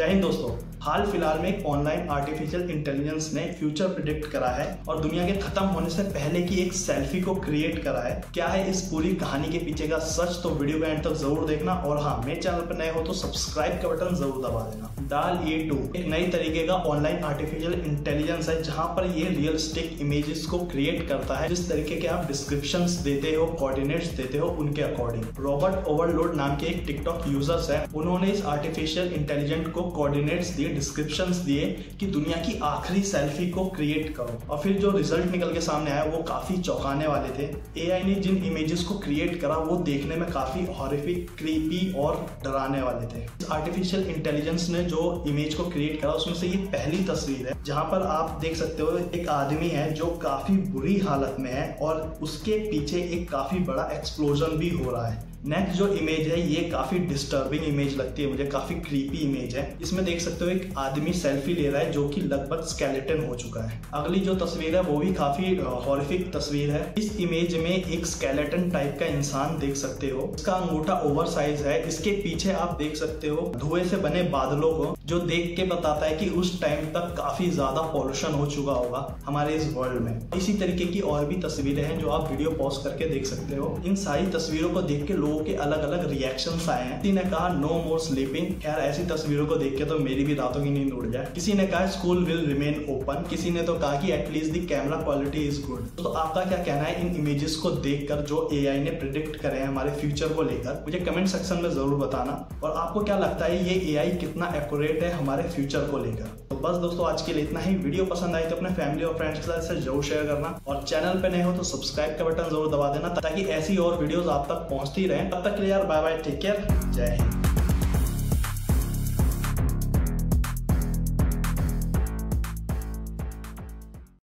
जय हिंद दोस्तों। हाल फ़िलहाल में एक ऑनलाइन आर्टिफिशियल इंटेलिजेंस ने फ्यूचर प्रिडिक्ट करा है और दुनिया के खत्म होने से पहले की एक सेल्फी को क्रिएट करा है। क्या है इस पूरी कहानी के पीछे का सच? तो वीडियो एंड तक ज़रूर देखना और हाँ मेरे चैनल पर नए हो तो सब्सक्राइब का बटन ज़रूर दबा देना। डाल ए टू एक नई तरीके का ऑनलाइन आर्टिफिशियल इंटेलिजेंस है जहाँ पर ये रियलिस्टिक इमेजेस को क्रिएट करता है। जिस तरीके के आप डिस्क्रिप्शन देते हो कोऑर्डिनेट्स देते हो, उनके अकॉर्डिंग रॉबर्ट ओवरलोड नाम के एक टिकटॉक यूज़र्स है। उन्होंने इस आर्टिफिशियल इंटेलिजेंट को कोऑर्डिनेट्स दिए डिस्क्रिप्शन दिए कि दुनिया की आखिरी सेल्फी को क्रिएट करो। और फिर जो रिज़ल्ट निकल के सामने आया, वो काफ़ी चौंकाने वाले थे। एआई ने जिन इमेजेस को क्रिएट करा, वो देखने में काफ़ी हॉरिफिक क्रीपी और डराने वाले थे। आर्टिफिशियल इंटेलिजेंस ने जो इमेज को क्रिएट करा, उसमें से ये पहली तस्वीर है, जहाँ पर आप देख सकते हो, एक आदमी है जो काफ़ी बुरी हालत में है और उसके पीछे एक काफ़ी बड़ा एक्सप्लोजन भी हो रहा है। नेक्स्ट जो इमेज है, ये काफ़ी डिस्टर्बिंग इमेज लगती है मुझे, काफ़ी क्रीपी इमेज है। इसमें देख सकते हो, एक आदमी सेल्फी ले रहा है जो कि लगभग स्केलेटन हो चुका है। अगली जो तस्वीर है, वो भी काफ़ी हॉरिफिक तस्वीर है। इस इमेज में एक स्केलेटन टाइप का इंसान देख सकते हो। इसका अंगूठा ओवर साइज़ है। इसके पीछे आप देख सकते हो, धुएँ से बने बादलों को। जो देख के बताता है कि उस टाइम तक काफ़ी ज़्यादा पॉल्यूशन हो चुका होगा हमारे इस वर्ल्ड में। इसी तरीके की और भी तस्वीरें हैं जो आप वीडियो पॉज करके देख सकते हो। इन सारी तस्वीरों को देख के लोगों के अलग अलग रिएक्शन आए हैं। किसी ने कहा नो मोर स्लीपिंग यार, ऐसी तस्वीरों को देख के तो मेरी भी रातों की नींद उड़ जाए। किसी ने कहा स्कूल विल रिमेन ओपन किसी ने तो कहा कि at least the camera quality is good तो आपका क्या कहना है इन इमेजेस को देखकर जो एआई ने प्रिडिक्ट करे हैं हमारे फ्यूचर को लेकर? मुझे कमेंट सेक्शन में ज़रूर बताना। और आपको क्या लगता है ये एआई कितना एक्यूरेट है हमारे फ्यूचर को लेकर। तो बस दोस्तों, आज के लिए इतना ही। वीडियो पसंद आई तो अपने फैमिली और फ्रेंड्स के साथ इसे ज़रूर शेयर करना। और चैनल पे नए हो तो सब्सक्राइब का बटन ज़रूर दबा देना, ताकि ऐसी और वीडियोस आप तक पहुँचती रहे। तब तक के लिए यार बाय बाय टेक केयर जय हिंद।